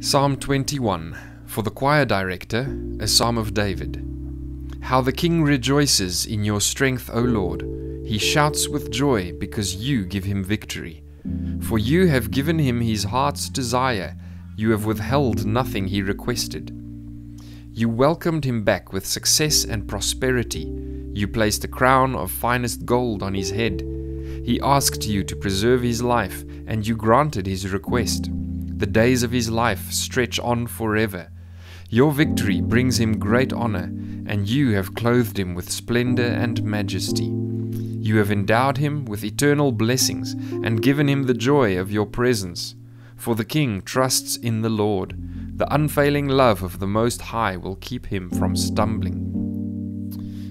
Psalm 21 For the choir director, a psalm of David. How the king rejoices in your strength, O Lord. He shouts with joy because you give him victory. For you have given him his heart's desire, you have withheld nothing he requested. You welcomed him back with success and prosperity. You placed a crown of finest gold on his head. He asked you to preserve his life, and you granted his request. The days of his life stretch on forever. Your victory brings him great honor, and you have clothed him with splendor and majesty. You have endowed him with eternal blessings, and given him the joy of your presence. For the king trusts in the Lord. The unfailing love of the Most High will keep him from stumbling.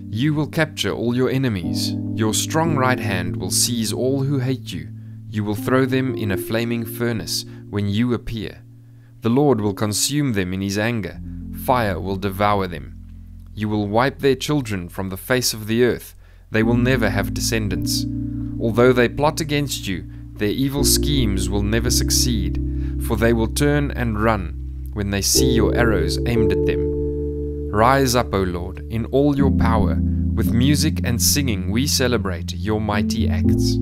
You will capture all your enemies. Your strong right hand will seize all who hate you. You will throw them in a flaming furnace when you appear. The Lord will consume them in his anger, fire will devour them. You will wipe their children from the face of the earth, they will never have descendants. Although they plot against you, their evil schemes will never succeed, for they will turn and run when they see your arrows aimed at them. Rise up, O Lord, in all your power. With music and singing we celebrate your mighty acts.